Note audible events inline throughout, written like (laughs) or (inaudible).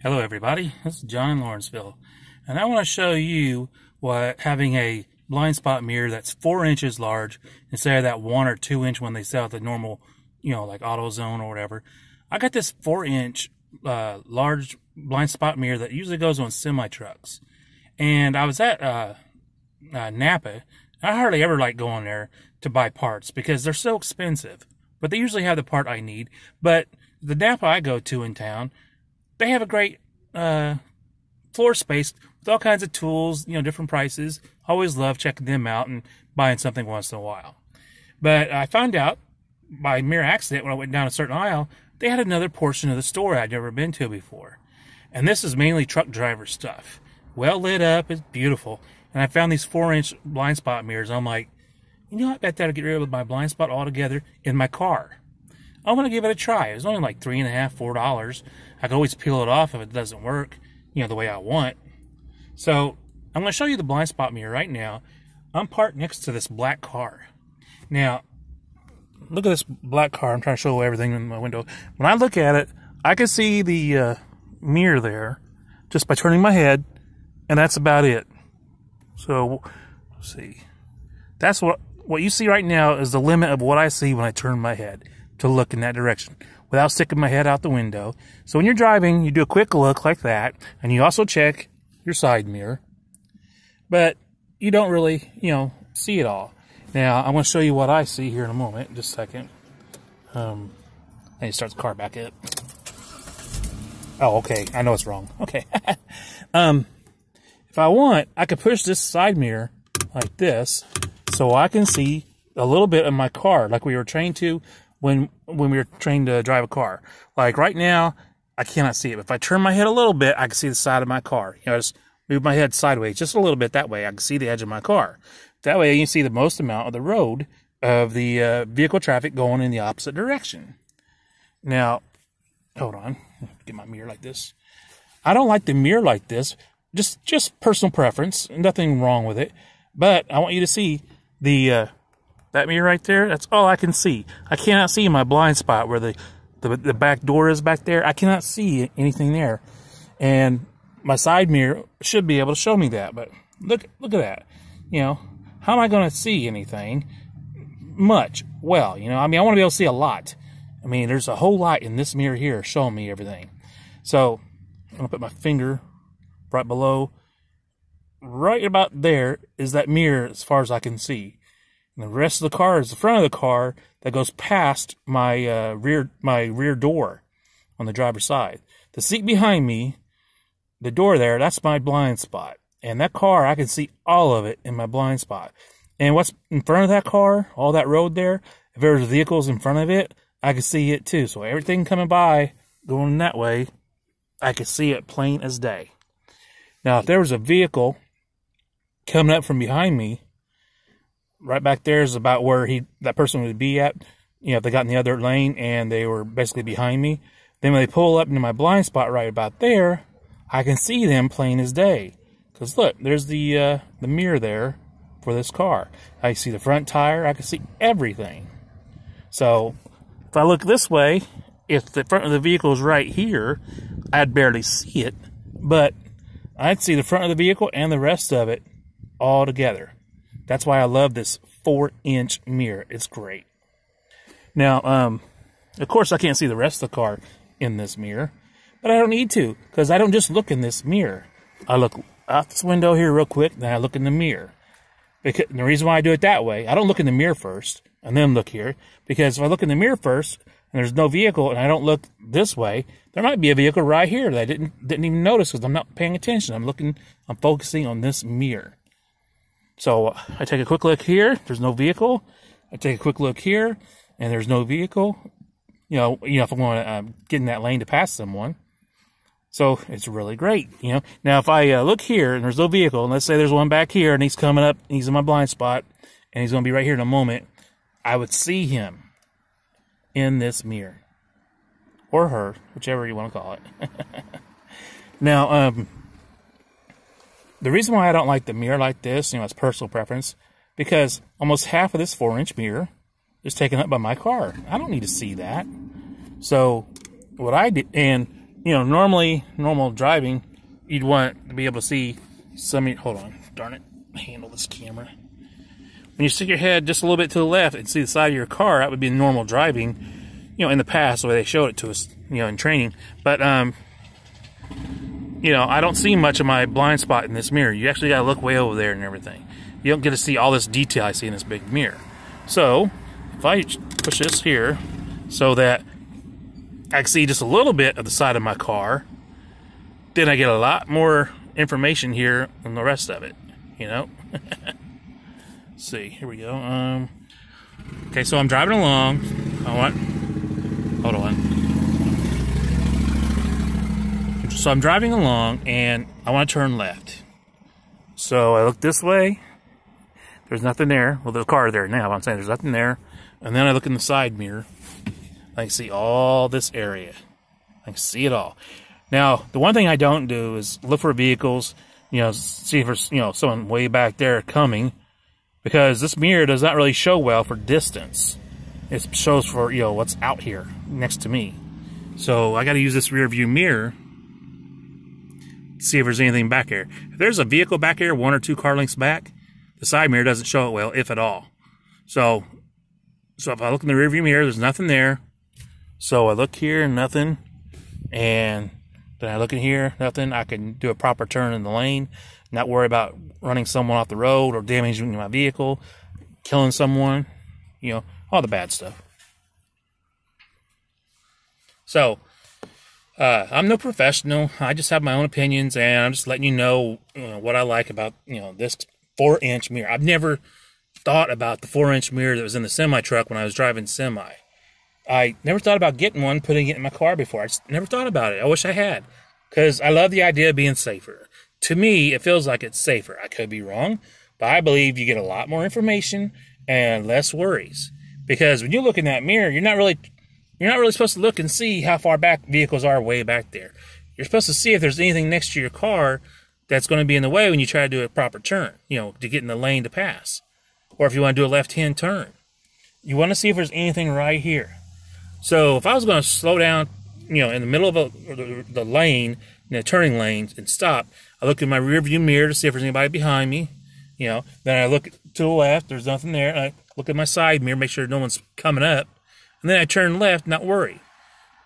Hello everybody, this is John in Lawrenceville, and I want to show you what having a blind spot mirror that's four inches large instead of that one or two inch one they sell at the normal, you know, like AutoZone or whatever. I got this four inch uh, large blind spot mirror that usually goes on semi trucks, and I was at uh, uh, Napa. I hardly ever like going there to buy parts because they're so expensive, but they usually have the part I need. But the Napa I go to in town they have a great uh, floor space with all kinds of tools, you know, different prices. Always love checking them out and buying something once in a while. But I found out by mere accident when I went down a certain aisle, they had another portion of the store I'd never been to before. And this is mainly truck driver stuff. Well lit up, it's beautiful. And I found these four inch blind spot mirrors. I'm like, you know, I bet that'll get rid of my blind spot altogether in my car. I'm gonna give it a try. It was only like three and a half, four dollars. I can always peel it off if it doesn't work, you know, the way I want. So I'm gonna show you the blind spot mirror right now. I'm parked next to this black car. Now, look at this black car. I'm trying to show everything in my window. When I look at it, I can see the uh, mirror there just by turning my head, and that's about it. So, let's see. That's what what you see right now is the limit of what I see when I turn my head to look in that direction without sticking my head out the window. So when you're driving, you do a quick look like that, and you also check your side mirror. But you don't really, you know, see it all. Now, I'm going to show you what I see here in a moment. Just a second. Um, I need start the car back up. Oh, okay. I know it's wrong. Okay. (laughs) um, if I want, I could push this side mirror like this so I can see a little bit of my car like we were trained to when when we were trained to drive a car. Like right now, I cannot see it. If I turn my head a little bit, I can see the side of my car. You know, just move my head sideways just a little bit that way. I can see the edge of my car. That way, you can see the most amount of the road of the uh, vehicle traffic going in the opposite direction. Now, hold on, get my mirror like this. I don't like the mirror like this. Just just personal preference. Nothing wrong with it. But I want you to see the uh, that mirror right there, that's all I can see. I cannot see my blind spot where the, the, the back door is back there. I cannot see anything there. And my side mirror should be able to show me that. But look, look at that. You know, how am I going to see anything? Much. Well, you know, I mean, I want to be able to see a lot. I mean, there's a whole lot in this mirror here showing me everything. So, I'm going to put my finger right below. Right about there is that mirror as far as I can see. And the rest of the car is the front of the car that goes past my uh, rear my rear door on the driver's side. The seat behind me, the door there, that's my blind spot. And that car, I can see all of it in my blind spot. And what's in front of that car, all that road there, if there's vehicles in front of it, I can see it too. So everything coming by, going that way, I can see it plain as day. Now, if there was a vehicle coming up from behind me, right back there is about where he that person would be at. You know, if they got in the other lane and they were basically behind me. Then when they pull up into my blind spot right about there, I can see them plain as day. Cause look, there's the uh, the mirror there for this car. I see the front tire. I can see everything. So if I look this way, if the front of the vehicle is right here, I'd barely see it, but I'd see the front of the vehicle and the rest of it all together. That's why I love this four inch mirror. It's great. Now, um, of course, I can't see the rest of the car in this mirror, but I don't need to because I don't just look in this mirror. I look out this window here real quick, then I look in the mirror. Because the reason why I do it that way, I don't look in the mirror first and then look here because if I look in the mirror first and there's no vehicle and I don't look this way, there might be a vehicle right here that I didn't didn't even notice because I'm not paying attention. I'm looking, I'm focusing on this mirror. So I take a quick look here. There's no vehicle. I take a quick look here, and there's no vehicle. You know, you know if I'm going to um, get in that lane to pass someone. So it's really great. You know. Now if I uh, look here and there's no vehicle, and let's say there's one back here, and he's coming up, he's in my blind spot, and he's going to be right here in a moment, I would see him in this mirror, or her, whichever you want to call it. (laughs) now, um, the reason why I don't like the mirror like this, you know, it's personal preference, because almost half of this four inch mirror is taken up by my car. I don't need to see that. So what I did, and you know, normally, normal driving, you'd want to be able to see some, hold on, darn it, handle this camera. When you stick your head just a little bit to the left and see the side of your car, that would be normal driving, you know, in the past, the way they showed it to us, you know, in training. But, um, you know, I don't see much of my blind spot in this mirror. You actually got to look way over there and everything. You don't get to see all this detail I see in this big mirror. So, if I push this here so that I can see just a little bit of the side of my car, then I get a lot more information here than the rest of it, you know? (laughs) see, here we go. Um, okay, so I'm driving along. I want, hold on. So I'm driving along and I want to turn left. So I look this way. There's nothing there. Well, there's a car there now. I'm saying there's nothing there. And then I look in the side mirror. I can see all this area. I can see it all. Now, the one thing I don't do is look for vehicles, you know, see if there's, you know, someone way back there coming. Because this mirror does not really show well for distance. It shows for, you know, what's out here next to me. So I got to use this rear view mirror see if there's anything back here. If there's a vehicle back here, one or two car lengths back, the side mirror doesn't show it well, if at all. So, so if I look in the rearview mirror, there's nothing there. So I look here, nothing, and then I look in here, nothing. I can do a proper turn in the lane, not worry about running someone off the road or damaging my vehicle, killing someone, you know, all the bad stuff. So, uh, I'm no professional. I just have my own opinions, and I'm just letting you know, you know what I like about you know this four inch mirror. I've never thought about the four inch mirror that was in the semi truck when I was driving semi. I never thought about getting one, putting it in my car before. I just never thought about it. I wish I had, because I love the idea of being safer. To me, it feels like it's safer. I could be wrong, but I believe you get a lot more information and less worries. Because when you look in that mirror, you're not really you're not really supposed to look and see how far back vehicles are way back there. You're supposed to see if there's anything next to your car that's going to be in the way when you try to do a proper turn, you know, to get in the lane to pass. Or if you want to do a left hand turn. You want to see if there's anything right here. So if I was going to slow down, you know, in the middle of a, the, lane, in the turning lanes, and stop, I look in my rear view mirror to see if there's anybody behind me. You know, then I look to the left, there's nothing there. I look at my side mirror, make sure no one's coming up and then I turn left, not worry.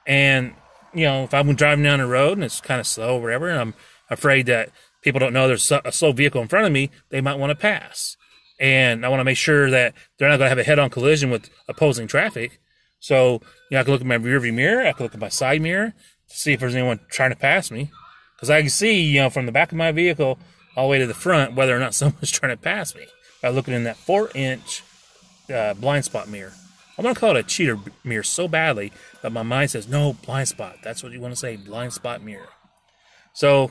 And you know, if I'm driving down the road and it's kind of slow or whatever, and I'm afraid that people don't know there's a slow vehicle in front of me, they might want to pass. And I want to make sure that they're not going to have a head-on collision with opposing traffic. So, you know, I can look at my rearview mirror, I can look at my side mirror to see if there's anyone trying to pass me. Because I can see, you know, from the back of my vehicle all the way to the front whether or not (laughs) someone's trying to pass me by looking in that four-inch uh, blind spot mirror. I want to call it a cheater mirror so badly that my mind says, no, blind spot. That's what you want to say, blind spot mirror. So,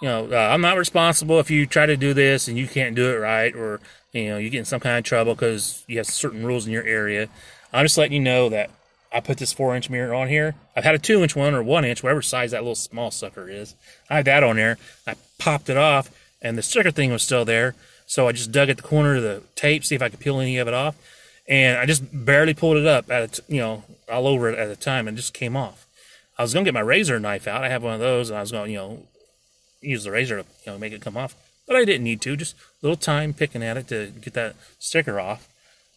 you know, uh, I'm not responsible if you try to do this and you can't do it right or, you know, you get in some kind of trouble because you have certain rules in your area. I'm just letting you know that I put this four inch mirror on here. I've had a two inch one or one inch, whatever size that little small sucker is. I had that on there. I popped it off and the sticker thing was still there. So I just dug at the corner of the tape, see if I could peel any of it off and I just barely pulled it up at a, you know all over it at the time and just came off. I was gonna get my razor knife out. I have one of those, and I was gonna you know use the razor to you know make it come off, but I didn't need to. Just a little time picking at it to get that sticker off.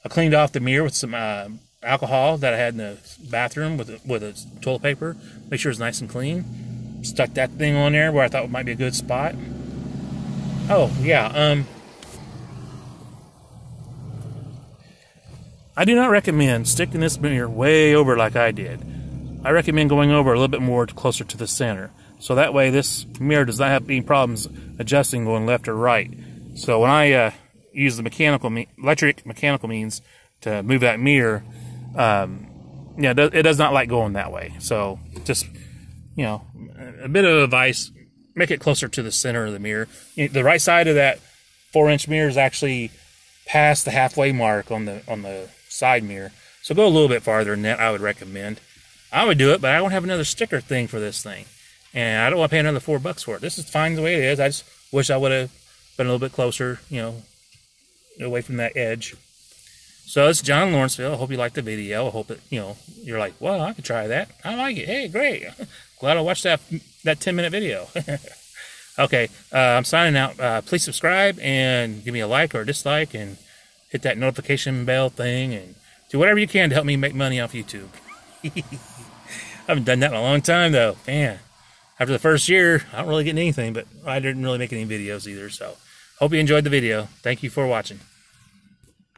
I cleaned off the mirror with some uh, alcohol that I had in the bathroom with with a toilet paper. Make sure it's nice and clean. Stuck that thing on there where I thought it might be a good spot. Oh yeah, um, I do not recommend sticking this mirror way over like I did. I recommend going over a little bit more closer to the center. So that way this mirror does not have any problems adjusting going left or right. So when I uh, use the mechanical, electric mechanical means to move that mirror, um, yeah, it does not like going that way. So just, you know, a bit of advice, make it closer to the center of the mirror. The right side of that four inch mirror is actually past the halfway mark on the, on the side mirror. So go a little bit farther than that, I would recommend. I would do it, but I don't have another sticker thing for this thing. And I don't want to pay another four bucks for it. This is fine the way it is. I just wish I would have been a little bit closer, you know, away from that edge. So it's John Lawrenceville. I hope you liked the video. I hope it, you know, you're like, well, I could try that. I like it. Hey, great. (laughs) glad I watched that that 10 minute video. (laughs) okay, uh, I'm signing out. Uh, please subscribe and give me a like or a dislike and hit that notification bell thing and do whatever you can to help me make money off YouTube. (laughs) I haven't done that in a long time though. Man, after the first year, I don't really get anything, but I didn't really make any videos either. So hope you enjoyed the video. Thank you for watching.